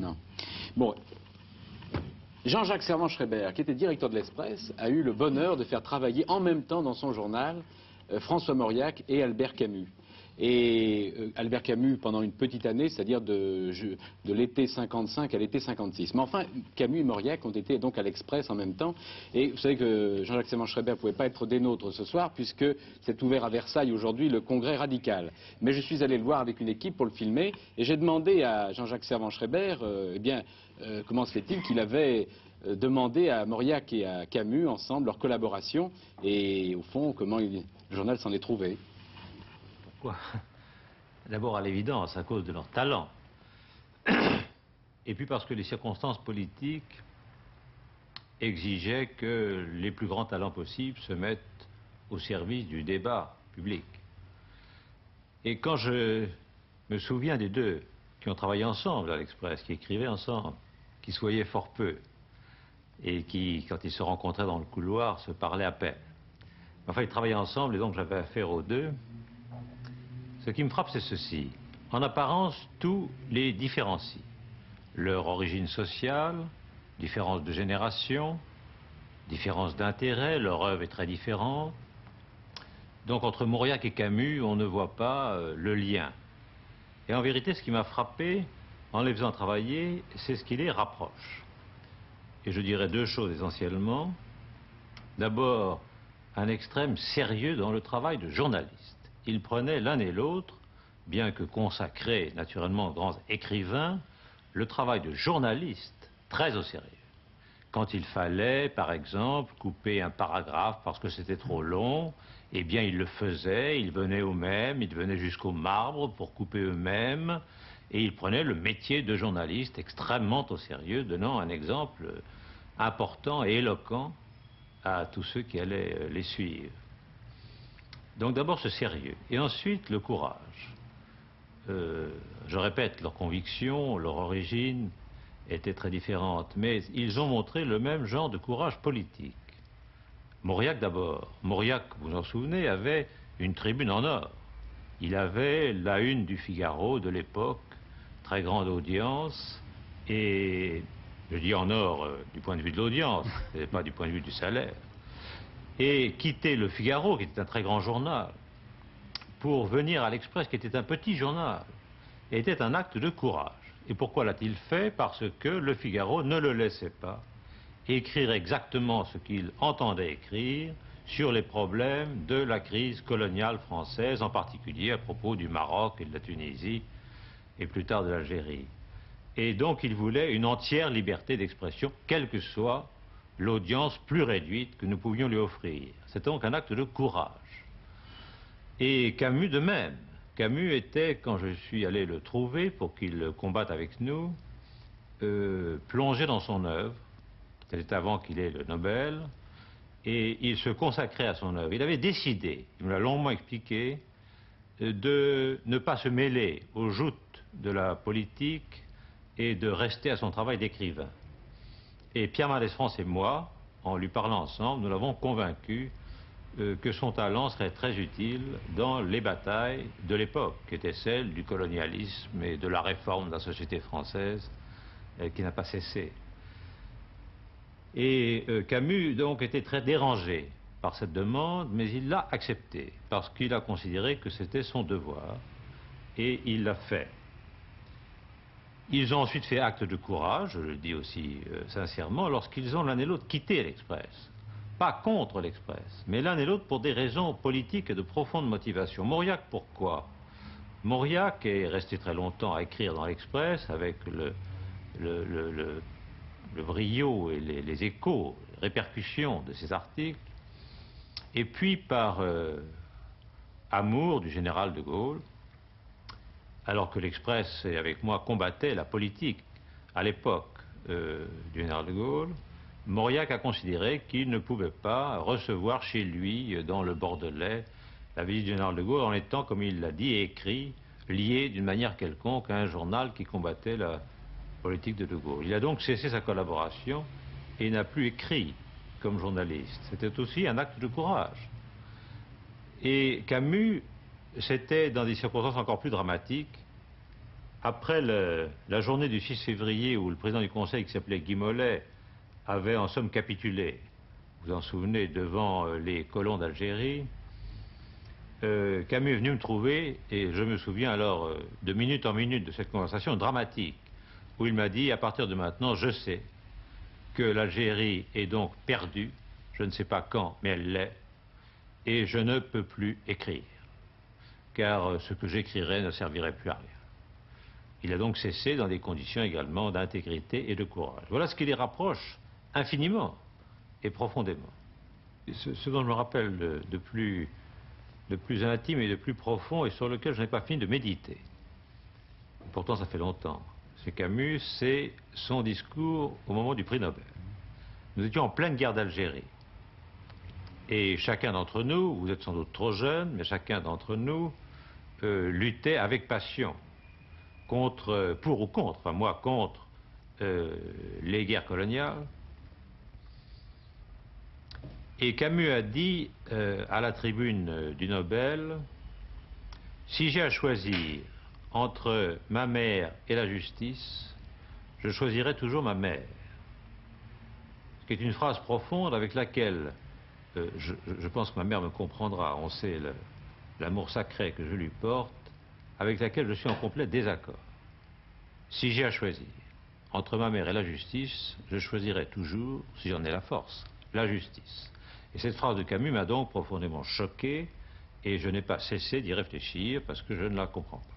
Non. Bon. Jean-Jacques Servan-Schreiber, qui était directeur de l'Express, a eu le bonheur de faire travailler en même temps dans son journal euh, François Mauriac et Albert Camus. Et euh, Albert Camus pendant une petite année, c'est-à-dire de, de l'été 55 à l'été 56. Mais enfin, Camus et Mauriac ont été donc à l'Express en même temps. Et vous savez que Jean-Jacques Servan-Schreiber ne pouvait pas être des nôtres ce soir, puisque c'est ouvert à Versailles aujourd'hui le congrès radical. Mais je suis allé le voir avec une équipe pour le filmer, et j'ai demandé à Jean-Jacques Servan-Schreiber, euh, eh euh, comment se fait-il qu'il avait demandé à Mauriac et à Camus ensemble leur collaboration, et au fond, comment le journal s'en est trouvé. Pourquoi D'abord, à l'évidence, à cause de leur talent. Et puis parce que les circonstances politiques exigeaient que les plus grands talents possibles se mettent au service du débat public. Et quand je me souviens des deux qui ont travaillé ensemble à l'Express, qui écrivaient ensemble, qui se voyaient fort peu, et qui, quand ils se rencontraient dans le couloir, se parlaient à peine. Enfin, ils travaillaient ensemble, et donc j'avais affaire aux deux. Ce qui me frappe, c'est ceci. En apparence, tous les différencient. Leur origine sociale, différence de génération, différence d'intérêt, leur œuvre est très différente. Donc entre Mauriac et Camus, on ne voit pas euh, le lien. Et en vérité, ce qui m'a frappé, en les faisant travailler, c'est ce qui les rapproche. Et je dirais deux choses essentiellement. D'abord, un extrême sérieux dans le travail de journaliste. Ils prenaient l'un et l'autre, bien que consacrés naturellement aux grands écrivains, le travail de journaliste très au sérieux. Quand il fallait, par exemple, couper un paragraphe parce que c'était trop long, eh bien ils le faisaient, ils venaient eux-mêmes, ils venaient jusqu'au marbre pour couper eux-mêmes, et ils prenaient le métier de journaliste extrêmement au sérieux, donnant un exemple important et éloquent à tous ceux qui allaient euh, les suivre. Donc d'abord ce sérieux, et ensuite le courage. Euh, je répète, leurs convictions, leur origine étaient très différentes, mais ils ont montré le même genre de courage politique. Mauriac d'abord. Mauriac, vous en souvenez, avait une tribune en or. Il avait la une du Figaro de l'époque, très grande audience, et je dis en or euh, du point de vue de l'audience, et pas du point de vue du salaire. Et quitter le Figaro, qui était un très grand journal, pour venir à l'Express, qui était un petit journal, était un acte de courage. Et pourquoi l'a-t-il fait? Parce que le Figaro ne le laissait pas écrire exactement ce qu'il entendait écrire sur les problèmes de la crise coloniale française, en particulier à propos du Maroc et de la Tunisie, et plus tard de l'Algérie. Et donc il voulait une entière liberté d'expression, quelle que soit l'audience plus réduite que nous pouvions lui offrir. C'est donc un acte de courage. Et Camus de même. Camus était, quand je suis allé le trouver pour qu'il combatte avec nous, euh, plongé dans son œuvre. C'était avant qu'il ait le Nobel. Et il se consacrait à son œuvre. Il avait décidé, il me l'a longuement expliqué, euh, de ne pas se mêler aux joutes de la politique et de rester à son travail d'écrivain. Et Pierre Mendès France et moi, en lui parlant ensemble, nous l'avons convaincu euh, que son talent serait très utile dans les batailles de l'époque, qui étaient celles du colonialisme et de la réforme de la société française, euh, qui n'a pas cessé. Et euh, Camus, donc, était très dérangé par cette demande, mais il l'a acceptée, parce qu'il a considéré que c'était son devoir, et il l'a fait. Ils ont ensuite fait acte de courage, je le dis aussi euh, sincèrement, lorsqu'ils ont l'un et l'autre quitté l'Express. Pas contre l'Express, mais l'un et l'autre pour des raisons politiques et de profonde motivation. Mauriac, pourquoi? Mauriac est resté très longtemps à écrire dans l'Express avec le, brio et les, les échos, les répercussions de ses articles, et puis par euh, amour du général de Gaulle, alors que l'Express, et avec moi, combattait la politique à l'époque euh, du général de Gaulle, Mauriac a considéré qu'il ne pouvait pas recevoir chez lui, euh, dans le Bordelais, la visite du général de Gaulle en étant, comme il l'a dit et écrit, lié d'une manière quelconque à un journal qui combattait la politique de de Gaulle. Il a donc cessé sa collaboration et n'a plus écrit comme journaliste. C'était aussi un acte de courage. Et Camus, c'était dans des circonstances encore plus dramatiques, Après la journée du 6 février où le président du Conseil, qui s'appelait Guy Mollet, avait en somme capitulé, vous en souvenez, devant euh, les colons d'Algérie, euh, Camus est venu me trouver, et je me souviens alors euh, de minute en minute de cette conversation dramatique, où il m'a dit, à partir de maintenant, je sais que l'Algérie est donc perdue, je ne sais pas quand, mais elle l'est, et je ne peux plus écrire, car ce que j'écrirais ne servirait plus à rien. Il a donc cessé dans des conditions également d'intégrité et de courage. Voilà ce qui les rapproche infiniment et profondément. Ce, dont je me rappelle de, plus, de plus intime et de plus profond et sur lequel je n'ai pas fini de méditer, pourtant ça fait longtemps, c'est Camus, c'est son discours au moment du prix Nobel. Nous étions en pleine guerre d'Algérie. Et chacun d'entre nous, vous êtes sans doute trop jeune, mais chacun d'entre nous euh, luttait avec passion contre, pour ou contre, enfin moi contre euh, les guerres coloniales. Et Camus a dit euh, à la tribune du Nobel, si j'ai à choisir entre ma mère et la justice, je choisirai toujours ma mère. Ce qui est une phrase profonde avec laquelle euh, je, je, pense que ma mère me comprendra. On sait l'amour sacré que je lui porte avec laquelle je suis en complet désaccord. Si j'ai à choisir entre ma mère et la justice, je choisirai toujours, si j'en ai la force, la justice. Et cette phrase de Camus m'a donc profondément choqué et je n'ai pas cessé d'y réfléchir parce que je ne la comprends pas.